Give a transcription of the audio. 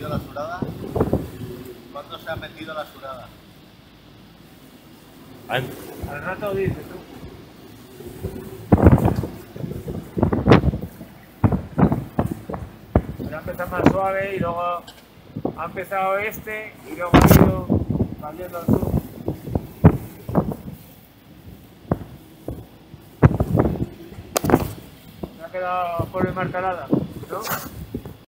surada? ¿Cuándo se ha metido la surada? Al rato dices tú. Pero ha empezado más suave y luego ha empezado este y luego ha ido cambiando al sur. Se ha quedado por el Marcalada, ¿no?